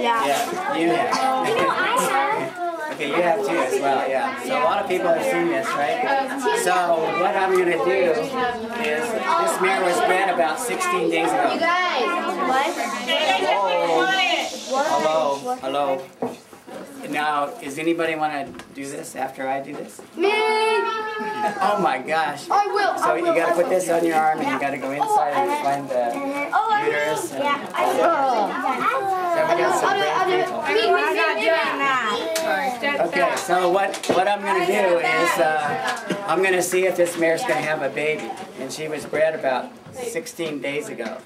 Yeah. Yeah, you have. You know, I have. Okay, you have too as well, yeah. So a lot of people have seen this, right? So what I'm gonna do is, this mirror was bred about 16 days ago. You guys, what? Hello, hello. Now, does anybody want to do this after I do this? Me. Oh my gosh. I will. So I you gotta put this on your arm and you gotta go oh, inside and uh-huh. find the Oh, uterus. will. and- Yeah, I will. So we got some I'll do- I'll do it. Me, me, me, me, me. Okay, so what, what I'm gonna do is, uh, I'm gonna see if this mare's gonna have a baby. And she was bred about 16 days ago.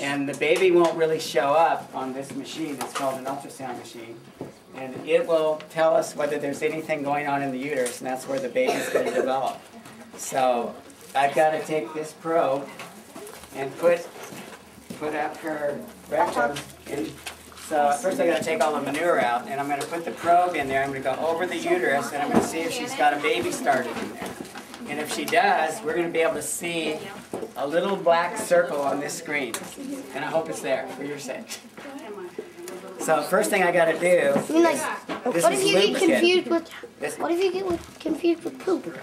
And the baby won't really show up on this machine, it's called an ultrasound machine. And it will tell us whether there's anything going on in the uterus, and that's where the baby's gonna develop. So, I've gotta take this probe and put, put up her rectum in so first I gotta take all the manure out, and I'm gonna put the probe in there, I'm gonna go over the uterus, and I'm gonna see if she's got a baby started in there. And if she does, we're gonna be able to see a little black circle on this screen. And I hope it's there, for your sake. So first thing I do, mean, like, this what is if you get confused with? This- What if you get with, confused with poop?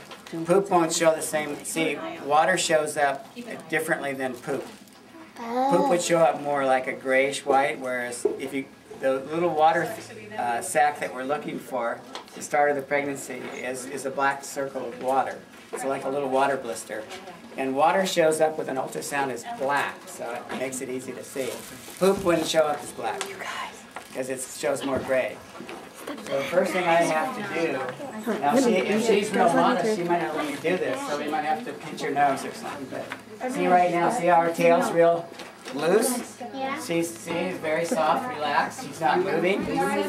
Poop won't show the same, see, water shows up differently than poop. Poop would show up more like a grayish white, whereas if you, the little water uh, sac that we're looking for, the start of the pregnancy, is, is a black circle of water. It's like a little water blister. And water shows up with an ultrasound as black, so it makes it easy to see. Poop wouldn't show up as black, because it shows more gray. So the first thing I have to do, now she, if she's real modest, she might not let me do this, so we might have to pinch her nose or something, but see right now, see how her tail's real loose? Yeah. She's, see, very soft, relaxed, she's not moving,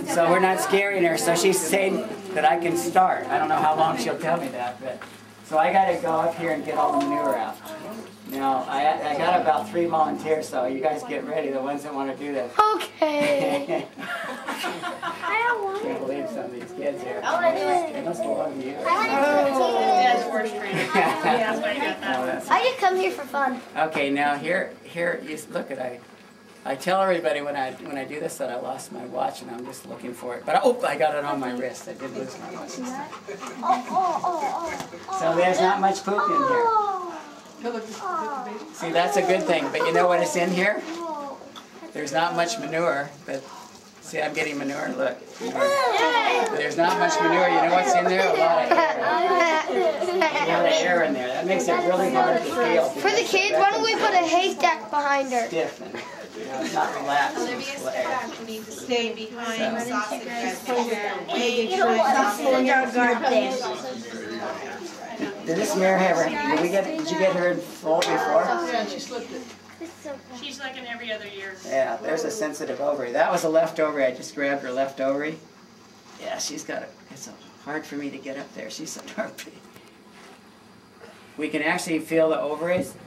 so we're not scaring her, so she's saying that I can start. I don't know how long she'll tell me that, but, so I gotta go up here and get all the manure out. Now, I, I got about three volunteers, so you guys get ready, the ones that wanna do this. Okay. I don't want to. Can't believe some of these kids here. I wanna do it. They must belong to you. I want to Oh, that's- I just come here for fun. Okay, now here, here, you look at I, I tell everybody when I when I do this that I lost my watch and I'm just looking for it. But oh, I got it on my wrist. I did lose my watch. this time. Oh, oh, oh, oh, oh. So there's not much poop in here. Oh. See, that's a good thing. But you know what is in here? Oh. There's not much manure. But see, I'm getting manure. Look, But there's not much manure. You know what's in there? A lot of air. A lot of air in there. That makes it really hard to feel. For the kids, why don't we put a haystack behind her? Stiff and you know, it's not relaxed. It's foal of air. need to stay behind So- sausage and wait. Did this mare have her? Did we get? Did you get her in full before? Yeah, she slipped it. She's like in every other year. Yeah, there's a sensitive ovary. That was a left ovary. I just grabbed her left ovary. Yeah, she's got it. It's so hard for me to get up there. She's so dark. We can actually feel the ovaries, and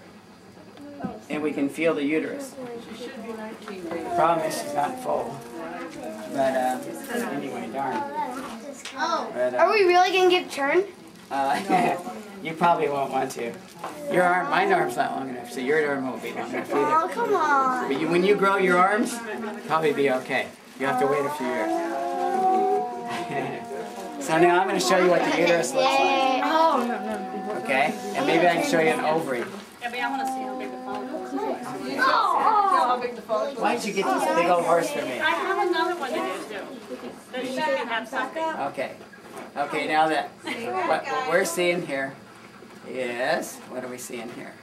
we can feel the uterus. Problem is she's not full. But uh, anyway, darn. But, Are uh, we really gonna get turned? uh, you probably won't want to. Your arm, my arm's not long enough, so your arm won't be long enough either. Oh, come on. But you, when you grow your arms, probably be okay. You have to wait a few years. so now I'm going to show you what the uterus looks like, Oh, no, no. okay? And maybe I can show you an ovary. Yeah, but I want to see Why did you get this big old horse for me? I have another one to do too. That should have something. Okay. Okay, now that what, what we're seeing here is, what are we seeing here?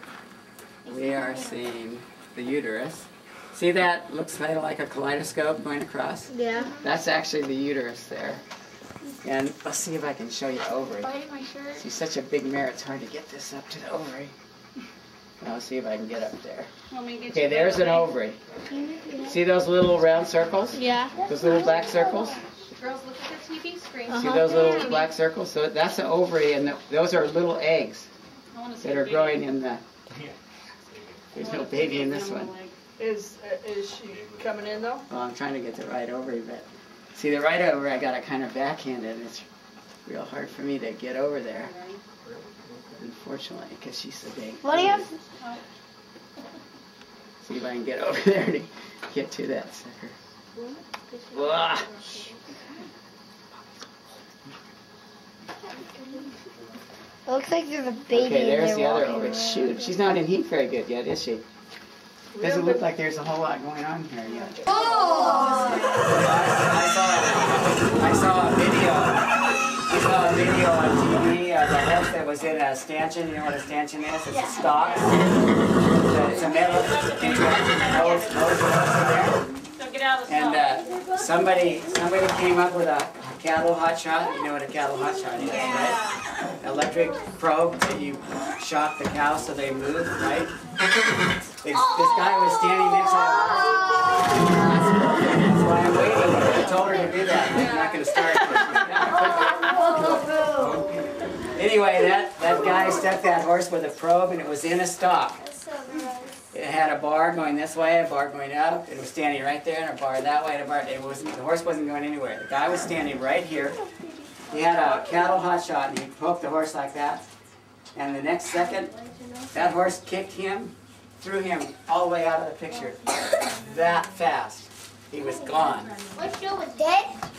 We are seeing the uterus. See that looks kind of like a kaleidoscope going across? Yeah. That's actually the uterus there. And let's see if I can show you ovary. Biting my shirt. She's such a big mare, it's hard to get this up to the ovary. I'll see if I can get up there. Want me to get Okay, there's an ovary. See those little round circles? Yeah. Those little black circles? Girls, look at the TV screen. See those little black circles? So that's an ovary, and th- those are little eggs I want to see that are growing in the. There's no baby in this one. Is, uh, is she coming in though? Well, I'm trying to get the right ovary, but see the right ovary, I got it kind of backhanded. It's real hard for me to get over there. Unfortunately, because she's so big. What do you have? See if I can get over there to get to that sucker. Ugh. It looks like there's a baby Okay, in there's the other walking Shoot, she's not in heat very good yet, is she? Doesn't look like there's a whole lot going on here yet. Oh! I saw, I saw a video. Saw a video on TV of a horse that was in a stanchion. You know what a stanchion is? It's a stock. It's a metal. Nose, nose horse in there. And uh, somebody, somebody came up with a cattle hot shot. You know what a cattle hot shot is, right? Electric probe that you shock the cow so they move, right? This, this guy was standing next to That's why I'm waiting. I told her to do that. I'm not going to start. Anyway, that, that guy stuck that horse with a probe and it was in a stock. It had a bar going this way, a bar going up. It was standing right there, and a bar that way, and a bar. It wasn't. The horse wasn't going anywhere. The guy was standing right here. He had a cattle hot shot, and he poked the horse like that. And the next second, that horse kicked him, threw him all the way out of the picture. That fast, he was gone. What show was dead?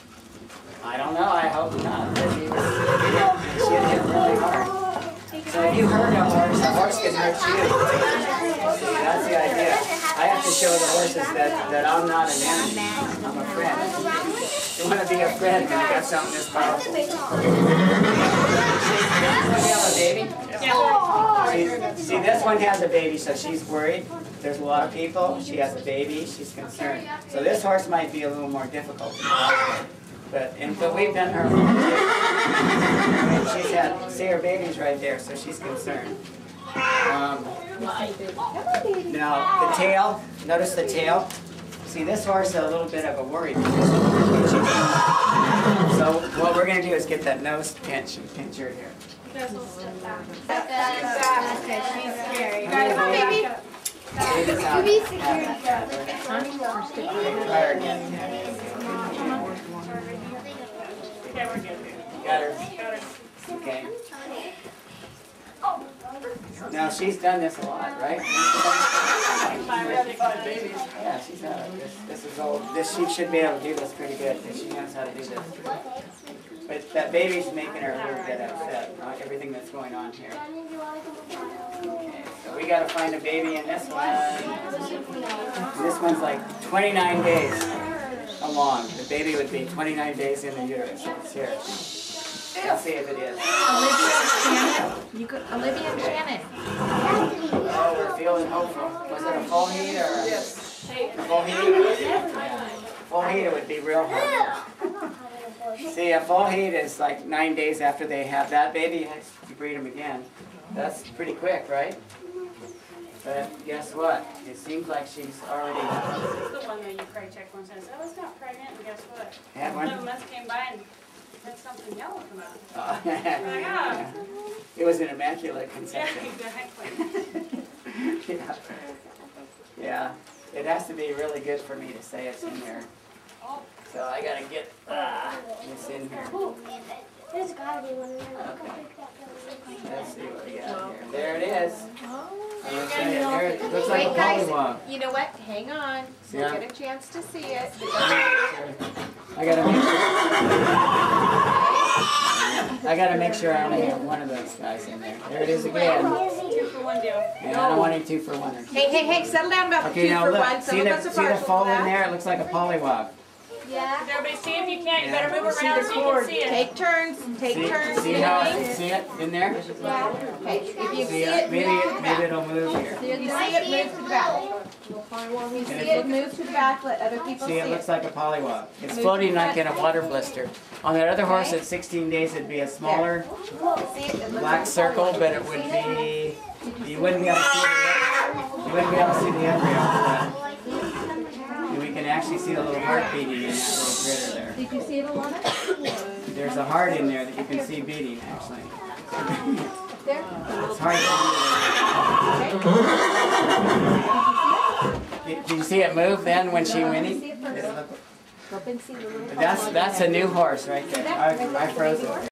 I don't know. I hope not. But was. She hit really hard. So if you hurt a horse, the horse can hurt you. That's the idea. I have to show the horses that, that I'm not an enemy. I'm a friend. You want to be a friend when you got something this powerful. You have a baby? See, see, this one has a baby, so she's worried. There's a lot of people. She has a baby. She's concerned. So this horse might be a little more difficult. But and but we've done her. She's had see her baby's right there, so she's concerned. Um, now the tail. Notice the tail. See this horse is a little bit of a worry. So what we're gonna do is get that nose pinch and pinch her here. Guys, come baby. Baby's out. You be her again. Okay, we're. Got her. Okay. Oh. Now she's done this a lot, right? Yeah, she's had it. This, this is old. This she should be able to do this pretty good because she knows how to do this. But that baby's making her a little bit upset. Not everything that's going on here. Okay, so we got to find a baby in this one. This one's like 29 days along. The baby would be 29 days in the uterus. It's here. Let's see if it is. Olivia, You could, Olivia and Shannon. Oh, we're feeling hopeful. Was it a foal heat or? Yes. A foal heat? Foal heat, it would be real hopeful. See, a foal heat is like nine days after they have that baby, you breed them again. That's pretty quick, right? But guess what? It seems like she's already This is the one that you cray checked once and said, oh, it's not pregnant, and guess what? had Eleven one. months came by and had something yellow come out. Oh, yeah. It was an immaculate Yeah, conception. exactly. Yeah. Yeah, it has to be really good for me to say it's in there. So I gotta get uh, this in here. There's gotta be one in there. Let's see what we got here. There it is. I was saying, there it looks like a Wait, guys. pollywog. You know what? Hang on. We'll Yeah. get a chance to see it. I gotta make sure. I gotta make sure I only have one of those guys in there. There it is again. Two for one deal. And I don't want any two for one. Hey, hey, hey, settle down about the Okay, two now for look, one. Some see of the, us are see the partial fold to in there? It looks like a pollywog. Yeah. Everybody see if you can, you better move around so you can see it. Take turns, take See, turns. see how, see it in there? Yeah. Okay, if you see See, it, maybe, move to the maybe it'll move here. If you see it, move to the back. If you see it, move to the back, let other people see See, it looks it. like a pollywog. It's floating like in a water blister. On that other horse at 16 days, it'd be a smaller See it, it looks black circle, but it would be, you wouldn't be able to see the, you wouldn't be able to see the embryo. Can actually see the little heart beating in that little critter there. Did you see it, a Alana? There's a heart in there that you can see beating, actually. There? It's hard to see. Did you see it move then when she whinnied? Did it look- Go up and see the little. That's, that's a new horse right there. I, I froze it.